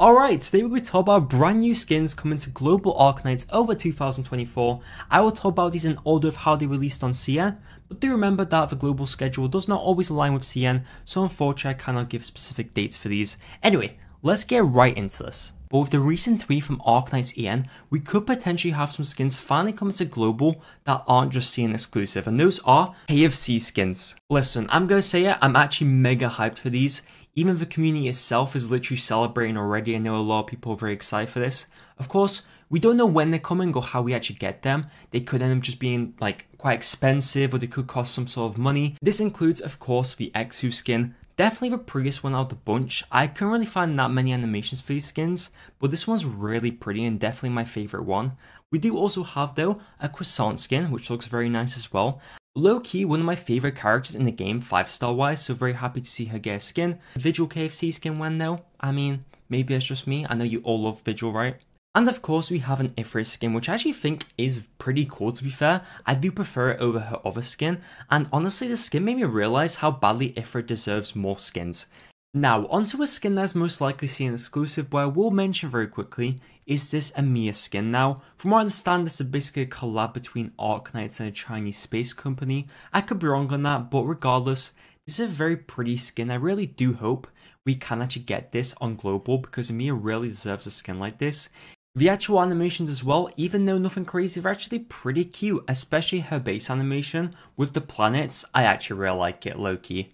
Alright, today we're going to talk about brand new skins coming to Global Arknights over 2024. I will talk about these in order of how they released on CN, but do remember that the global schedule does not always align with CN, so unfortunately I cannot give specific dates for these. Anyway, let's get right into this. But with the recent tweet from Arknights EN, we could potentially have some skins finally coming to global that aren't just CN exclusive, and those are KFC skins. Listen, I'm gonna say it, I'm actually mega hyped for these. Even the community itself is literally celebrating already. I know a lot of people are very excited for this. Of course, we don't know when they're coming or how we actually get them. They could end up just being like quite expensive or they could cost some sort of money. This includes, of course, the Exu skin. Definitely the prettiest one out of the bunch. I couldn't really find that many animations for these skins, but this one's really pretty and definitely my favorite one. We do also have though a croissant skin, which looks very nice as well. Low key, one of my favorite characters in the game, 5 star wise, so very happy to see her get a skin. Vigil KFC skin when though? I mean, maybe it's just me, I know you all love Vigil, right? And of course we have an Ifrit skin, which I actually think is pretty cool to be fair. I do prefer it over her other skin, and honestly the skin made me realise how badly Ifrit deserves more skins. Now, onto a skin that's most likely CN exclusive, but I will mention very quickly, is this Amiya skin. Now, from what I understand, this is basically a collab between Arknights and a Chinese space company. I could be wrong on that, but regardless, this is a very pretty skin. I really do hope we can actually get this on global because Amiya really deserves a skin like this. The actual animations as well, even though nothing crazy, they're actually pretty cute, especially her base animation with the planets. I actually really like it, low-key.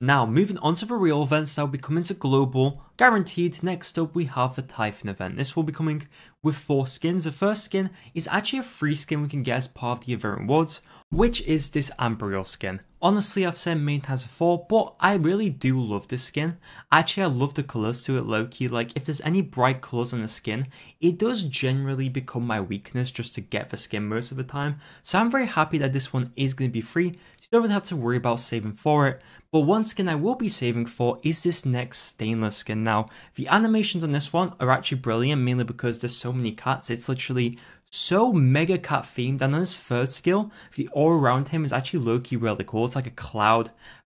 Now, moving on to the real events that will be coming to global, guaranteed. Next up, we have the Typhon event. This will be coming with four skins. The first skin is actually a free skin we can get as part of the event rewards, which is this Ambriel skin. Honestly, I've said many times before, but I really do love this skin. Actually, I love the colours to it low-key. Like, if there's any bright colours on the skin, it does generally become my weakness just to get the skin most of the time. So I'm very happy that this one is going to be free, so you don't really have to worry about saving for it. But one skin I will be saving for is this next stainless skin. Now, the animations on this one are actually brilliant, mainly because there's so many cats. It's literally so mega cat themed and on his third skill, the aura around him is actually low-key really cool. It's like a cloud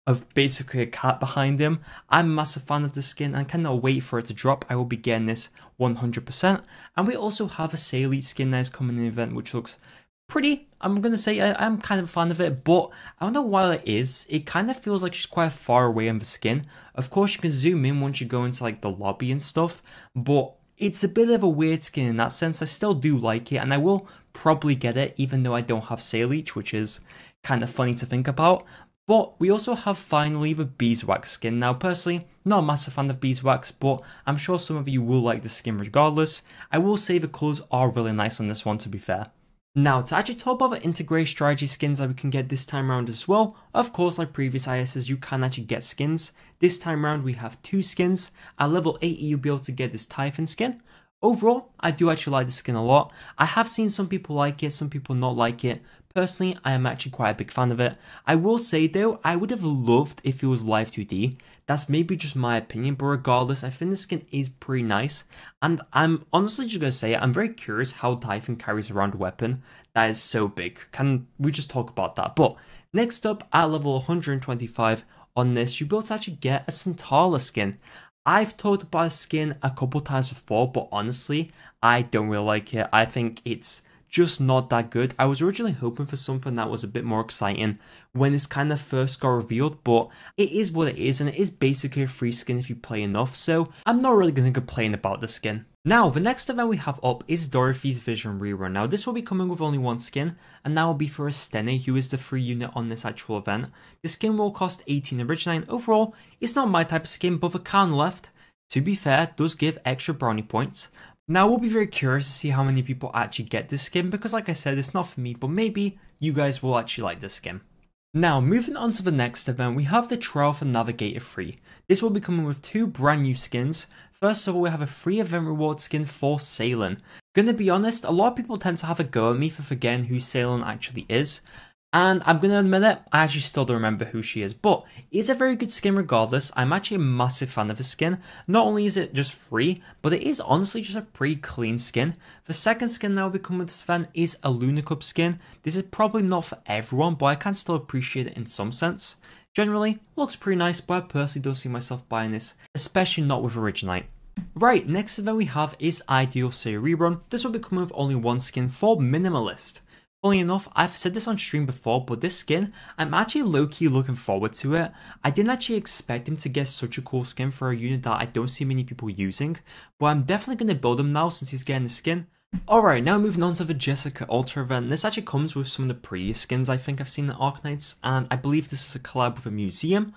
of basically a cat behind him. I'm a massive fan of the skin and cannot wait for it to drop. I will be getting this 100%. And we also have a Saileach skin that is coming in the event which looks pretty. I'm gonna say I, am kind of a fan of it, but I don't know why it is. It kind of feels like she's quite far away on the skin. Of course, you can zoom in once you go into like the lobby and stuff, but it's a bit of a weird skin in that sense. I still do like it, and I will probably get it, even though I don't have Saileach, which is kind of funny to think about. But we also have finally the beeswax skin. Now, personally, not a massive fan of beeswax, but I'm sure some of you will like the skin regardless. I will say the colours are really nice on this one, to be fair. Now, to actually talk about the integrated strategy skins that we can get this time around as well, of course, like previous ISs, you can actually get skins. This time around, we have two skins. At level 80, you'll be able to get this Typhon skin. Overall, I do actually like the skin a lot. I have seen some people like it, some people not like it, Personally, I am actually quite a big fan of it. I will say though, I would have loved if it was live 2D. That's maybe just my opinion, but regardless, I think the skin is pretty nice. And I'm honestly just gonna say, I'm very curious how Typhon carries around a weapon that is so big. Can we just talk about that? But next up, at level 125 on this, you'll be able to actually get a Santalla skin. I've talked about skin a couple times before, but honestly, I don't really like it. I think it's just not that good. I was originally hoping for something that was a bit more exciting when this kind of first got revealed, but it is what it is, and it is basically a free skin if you play enough, so I'm not really going to complain about the skin. Now, the next event we have up is Dorothy's Vision Rerun. Now, this will be coming with only one skin, and that will be for Estene, who is the free unit on this actual event. The skin will cost 18 originally, and overall, it's not my type of skin, but the can left, to be fair, does give extra brownie points, now, we'll be very curious to see how many people actually get this skin because, like I said, it's not for me, but maybe you guys will actually like this skin. Now, moving on to the next event, we have the Trial for Navigator free. This will be coming with two brand new skins. First of all, we have a free event reward skin for Ceylon. Gonna be honest, a lot of people tend to have a go at me for forgetting who Ceylon actually is. And I'm going to admit it, I actually still don't remember who she is, but it's a very good skin regardless. I'm actually a massive fan of the skin. Not only is it just free, but it is honestly just a pretty clean skin. The second skin that will be coming with this event is a Lunacub skin. This is probably not for everyone, but I can still appreciate it in some sense. Generally, looks pretty nice, but I personally don't see myself buying this, especially not with Originite. Right, next event we have is Ideal City Rerun. This will be coming with only one skin for Minimalist. Funny enough, I've said this on stream before, but this skin, I'm actually low-key looking forward to it. I didn't actually expect him to get such a cool skin for a unit that I don't see many people using, but I'm definitely going to build him now since he's getting the skin. Alright, now moving on to the Jessica Ultra event. This actually comes with some of the previous skins I think I've seen in Arknights, and I believe this is a collab with a museum,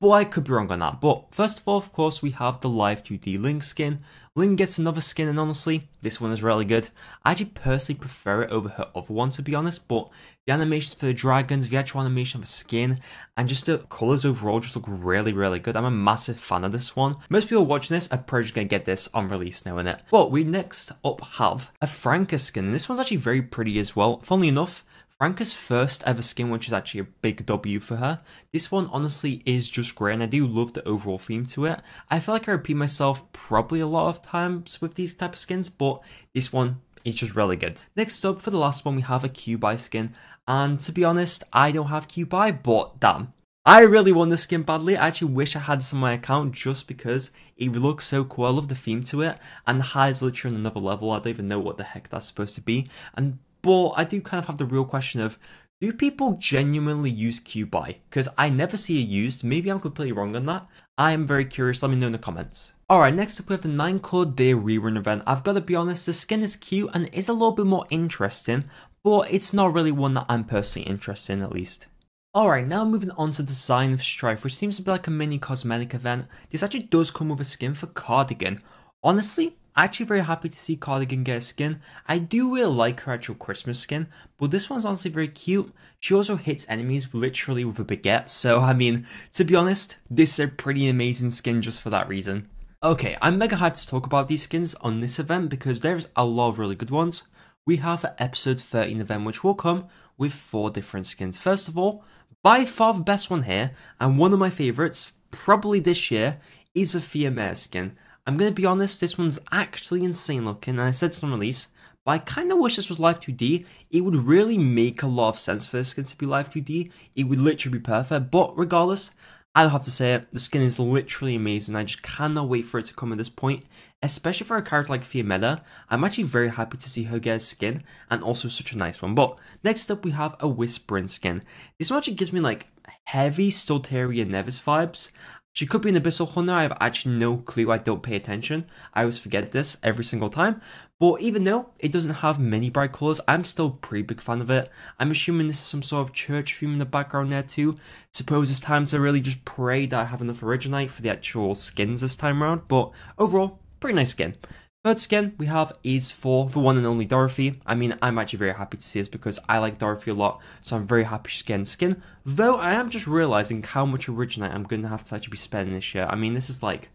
but I could be wrong on that. But first of all, of course, we have the Live 2D Ling skin. Ling gets another skin, and honestly, this one is really good. I actually personally prefer it over her other one, to be honest, but the animations for the dragons, the actual animation of the skin, and just the colours overall just look really, really good. I'm a massive fan of this one. Most people watching this are probably to get this on release now, innit? But we next up have a Franka skin, and this one's actually very pretty as well. Funnily enough, Franka's first ever skin, which is actually a big W for her. This one honestly is just great, and I do love the overall theme to it. I feel like I repeat myself probably a lot of times with these type of skins, but this one is just really good. Next up, for the last one, we have a Qiubai skin, and to be honest, I don't have Qiubai, but damn. I really want this skin badly. I actually wish I had this on my account just because it looks so cool. I love the theme to it, and the high is literally on another level. I don't even know what the heck that's supposed to be. And but I do kind of have the real question of do people genuinely use Qiubai? Because I never see it used. Maybe I'm completely wrong on that. I am very curious. Let me know in the comments. Alright, next up we have the 9 Core Day rerun event. I've got to be honest, the skin is cute and is a little bit more interesting, but it's not really one that I'm personally interested in at least. Alright, now moving on to Design of Strife, which seems to be like a mini cosmetic event. This actually does come with a skin for Cardigan. Honestly, Actually, very happy to see Cardigan get a skin. I do really like her actual Christmas skin, but this one's honestly very cute. She also hits enemies literally with a baguette, so I mean, to be honest, this is a pretty amazing skin just for that reason. Okay, I'm mega hyped to talk about these skins on this event because there's a lot of really good ones. We have episode 13 event which will come with four different skins. First of all, by far the best one here, and one of my favourites, probably this year, is the Thea Mare skin. I'm gonna be honest, this one's actually insane looking, and I said it's on release, but I kinda wish this was Live 2D. It would really make a lot of sense for this skin to be Live 2D. It would literally be perfect, but regardless, I'll have to say it, the skin is literally amazing. I just cannot wait for it to come at this point, especially for a character like Fiametta. I'm actually very happy to see her get a skin, and also such a nice one. But next up, we have a Whisperain skin. This one actually gives me like heavy Stultifera Navis vibes. She could be an Abyssal Hunter, I have actually no clue, I don't pay attention. I always forget this every single time. But even though it doesn't have many bright colours, I'm still pretty big fan of it. I'm assuming this is some sort of church theme in the background there too. Suppose it's time to really just pray that I have enough Originite for the actual skins this time around. But overall, pretty nice skin. Third skin we have is for the one and only Dorothy. I mean, I'm actually very happy to see this because I like Dorothy a lot, so I'm very happy she's getting skin. Though I am just realizing how much Originite I'm going to have to actually be spending this year. I mean, this is like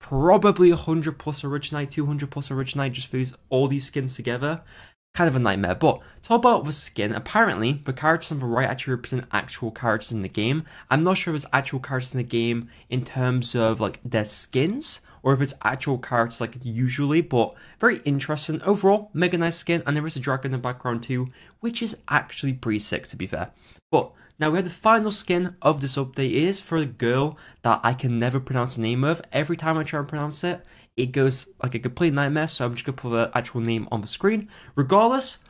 probably 100 plus Originite, 200 plus Originite just for these, all these skins together. Kind of a nightmare. But talk about the skin. Apparently, the characters on the right actually represent actual characters in the game. I'm not sure if it's actual characters in the game in terms of like their skins or if it's actual characters like usually, but very interesting. Overall, mega nice skin, and there is a dragon in the background too, which is actually pretty sick to be fair. But now we have the final skin of this update. It is for a girl that I can never pronounce the name of. Every time I try and pronounce it, it goes like a complete nightmare, so I'm just gonna put the actual name on the screen. Regardless,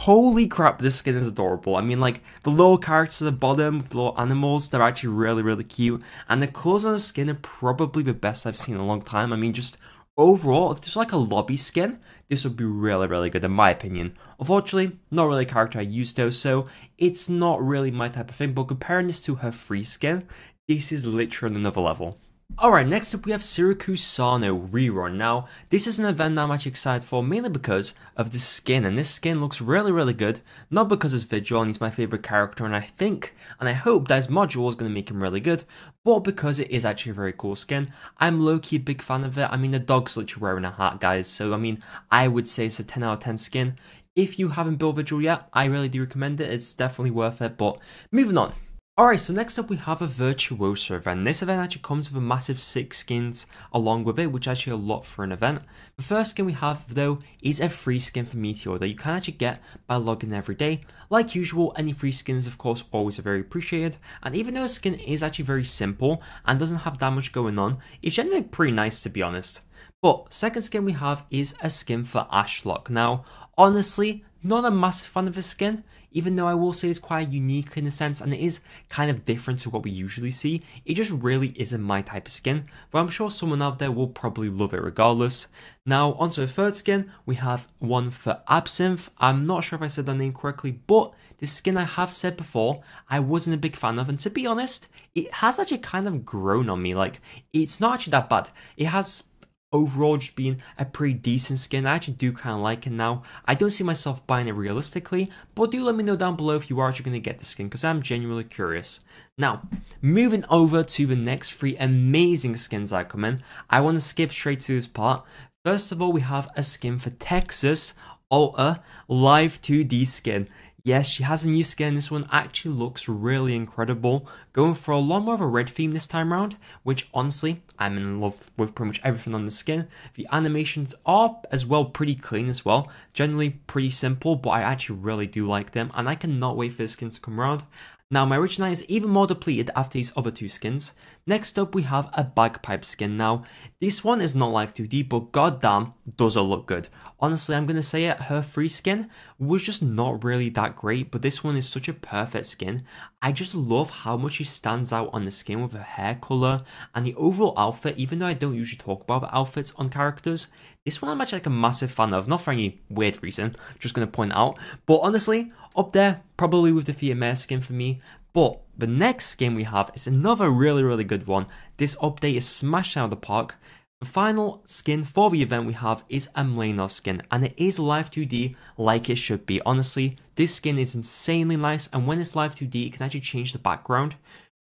Holy crap, this skin is adorable. I mean, like, the little characters at the bottom the little animals, they're actually really, really cute. And the colours on the skin are probably the best I've seen in a long time. I mean, just overall, if there's like a lobby skin, this would be really, really good in my opinion. Unfortunately, not really a character I use though, so it's not really my type of thing. But comparing this to her free skin, this is literally another level. Alright, next up we have Siracusano Rerun. Now, this is an event I'm actually excited for, mainly because of the skin, and this skin looks really, really good. Not because it's Vigil and he's my favourite character, and I think, and I hope that his module is going to make him really good, but because it is actually a very cool skin. I'm low-key a big fan of it. I mean, the dog's literally wearing a hat, guys, so I mean, I would say it's a 10 out of 10 skin. If you haven't built Vigil yet, I really do recommend it. It's definitely worth it, but moving on. Alright, so next up we have a Virtuoso event. This event actually comes with a massive 6 skins along with it, which is actually a lot for an event. The first skin we have though is a free skin for Meteor that you can actually get by logging every day. Like usual, any free skins of course always are very appreciated, and even though a skin is actually very simple and doesn't have that much going on, it's generally pretty nice to be honest. But second skin we have is a skin for Ashlock. Now, honestly, not a massive fan of this skin, even though I will say it's quite unique in a sense and it is kind of different to what we usually see. It just really isn't my type of skin, but I'm sure someone out there will probably love it regardless. Now, onto the third skin, we have one for Absinthe. I'm not sure if I said that name correctly, but this skin I have said before, I wasn't a big fan of, and to be honest, it has actually kind of grown on me. Like, it's not actually that bad. It has overall just being a pretty decent skin. I actually do kind of like it now. I don't see myself buying it realistically, but do let me know down below if you are actually going to get the skin because I'm genuinely curious. Now, moving over to the next three amazing skins come in, I want to skip straight to this part. First of all, we have a skin for Texas Alter Live 2D skin. Yes, she has a new skin. This one actually looks really incredible. Going for a lot more of a red theme this time around, which honestly, I'm in love with pretty much everything on the skin. The animations are as well pretty clean as well. Generally pretty simple, but I actually really do like them, and I cannot wait for this skin to come around. Now my Knight is even more depleted after his other two skins. Next up we have a Bagpipe skin. Now this one is not Live 2D but goddamn does it look good. Honestly I'm gonna say it, her free skin was just not really that great but this one is such a perfect skin. I just love how much she stands out on the skin with her hair colour and the overall outfit even though I don't usually talk about outfits on characters. This one I'm actually like a massive fan of, not for any weird reason, just gonna point out. But honestly, up there, probably with the Thea Mare skin for me. But the next skin we have is another really, really good one. This update is smashed out the park. The final skin for the event we have is a Mlynar skin, and it is Live 2D like it should be. Honestly, this skin is insanely nice, and when it's Live 2D, it can actually change the background,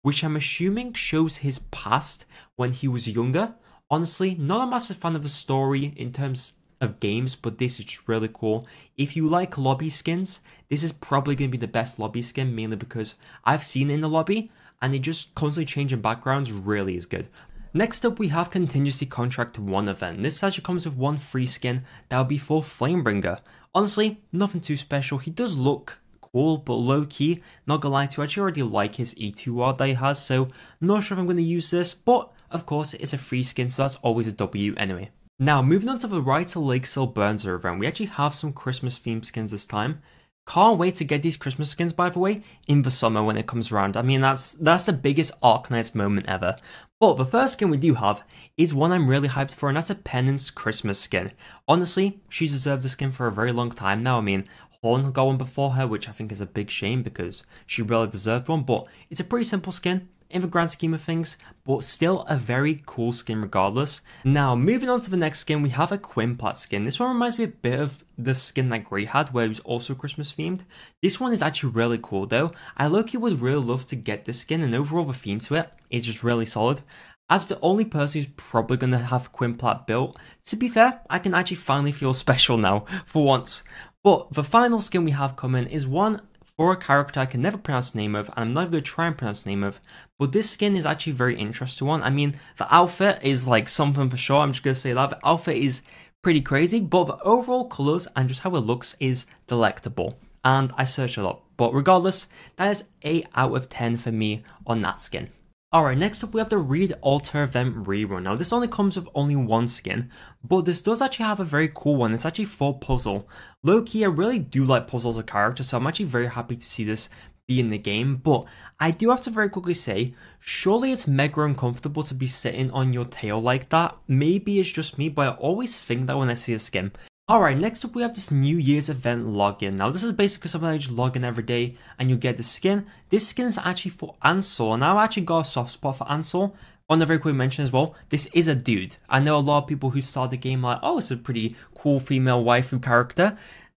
which I'm assuming shows his past when he was younger. Honestly, not a massive fan of the story in terms of games, but this is just really cool. If you like lobby skins, this is probably going to be the best lobby skin, mainly because I've seen it in the lobby, and it just constantly changing backgrounds really is good. Next up, we have Contingency Contract 1 event. This actually comes with one free skin that will be for Flamebringer. Honestly, nothing too special. He does look cool, but low key, not gonna lie to you, I actually already like his E2 art that he has, so not sure if I'm gonna use this, but of course, it's a free skin, so that's always a W anyway. Now, moving on to the Rita Lake Silberneherze event, we actually have some Christmas themed skins this time. Can't wait to get these Christmas skins, by the way, in the summer when it comes around. I mean, that's that's the biggest Arknights moment ever. But the first skin we do have is one I'm really hyped for, and that's a Penance Christmas skin. Honestly, she's deserved the skin for a very long time now. I mean, Horn got one before her, which I think is a big shame because she really deserved one, but it's a pretty simple skin in the grand scheme of things, but still a very cool skin regardless. Now, moving on to the next skin, we have a Quinplat skin. This one reminds me a bit of the skin that Grey had, where it was also Christmas themed. This one is actually really cool though. I look would really love to get this skin, and overall the theme to it is just really solid. As the only person who's probably going to have Quinplat built, to be fair, I can actually finally feel special now, for once. But the final skin we have coming is one for a character I can never pronounce the name of, and I'm not even going to try and pronounce the name of, but this skin is actually very interesting one. I mean, the outfit is like something for sure, I'm just going to say that. The outfit is pretty crazy, but the overall colours and just how it looks is delectable. And I searched a lot, but regardless, that is 8 out of 10 for me on that skin. Alright, next up we have the Reed Alter Event Rerun. Now this only comes with only one skin, but this does actually have a very cool one. It's actually for puzzle. Low key, I really do like puzzles as a character, so I'm actually very happy to see this be in the game, but I do have to very quickly say, surely it's mega uncomfortable to be sitting on your tail like that. Maybe it's just me, but I always think that when I see a skin. Alright, next up we have this New Year's event login. Now this is basically something I just log in every day and you get the skin. This skin is actually for Ansel and I actually got a soft spot for Ansel. On a very quick mention as well, this is a dude. I know a lot of people who start the game like, oh, it's a pretty cool female waifu character.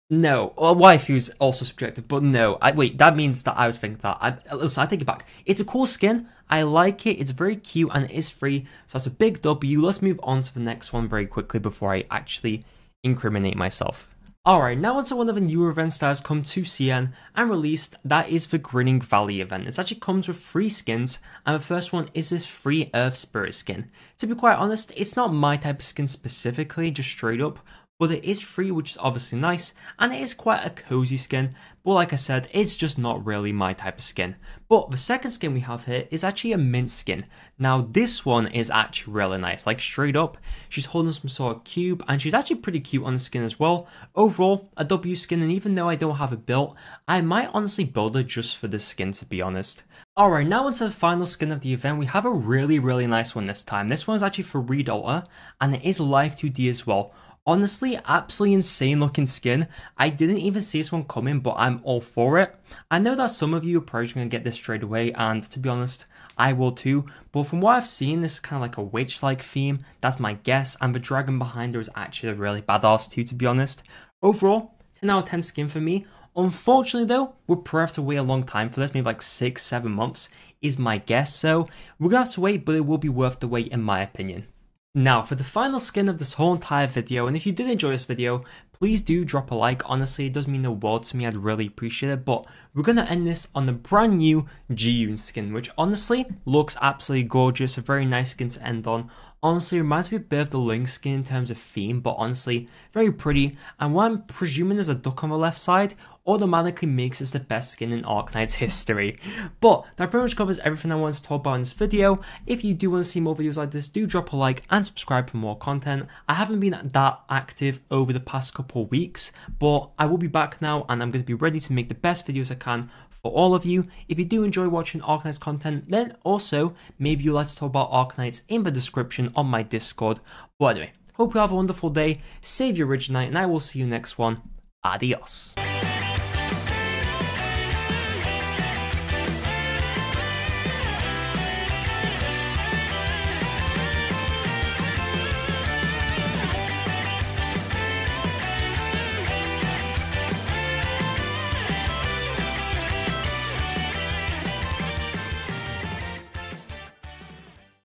No, well, waifu is also subjective, but no. I wait. That means that I would think that. I, listen, I take it back. It's a cool skin. I like it. It's very cute and it is free, so that's a big W. Let's move on to the next one very quickly before I actually incriminate myself. Alright, now onto one of the newer events that has come to CN and released, that is the Grinning Valley event. It actually comes with three skins, and the first one is this free Earth Spirit skin. To be quite honest, it's not my type of skin specifically, just straight up, but it is free, which is obviously nice, and it is quite a cozy skin, but like I said, it's just not really my type of skin. But the second skin we have here is actually a mint skin. Now this one is actually really nice, like straight up, she's holding some sort of cube, and she's actually pretty cute on the skin as well. Overall, a W skin, and even though I don't have it built, I might honestly build it just for this skin to be honest. Alright, now onto the final skin of the event, we have a really, really nice one this time. This one is actually for Redota, and it is Live 2D as well. Honestly, absolutely insane looking skin. I didn't even see this one coming, but I'm all for it. I know that some of you are probably going to get this straight away, and to be honest, I will too. But from what I've seen, this is kind of like a witch-like theme. That's my guess, and the dragon behind her is actually a really badass too, to be honest. Overall, 10 out of 10 skin for me. Unfortunately, though, we'll probably have to wait a long time for this, maybe like six, seven months is my guess. So we're gonna have to wait, but it will be worth the wait, in my opinion. Now, for the final skin of this whole entire video, and if you did enjoy this video, please do drop a like. Honestly, it does mean the world to me. I'd really appreciate it. But we're going to end this on the brand new Jieyun skin, which honestly looks absolutely gorgeous. A very nice skin to end on. Honestly, reminds me a bit of the Ling skin in terms of theme, but honestly, very pretty. And what I'm presuming is a duck on the left side automatically makes this the best skin in Arknight's history. But that pretty much covers everything I wanted to talk about in this video. If you do want to see more videos like this, do drop a like and subscribe for more content. I haven't been that active over the past couple weeks, but I will be back now and I'm going to be ready to make the best videos I can for all of you. If you do enjoy watching Arknights content, then also maybe you'd like to talk about Arknights in the description on my Discord. But anyway, hope you have a wonderful day, save your Originite, and I will see you next one. Adios.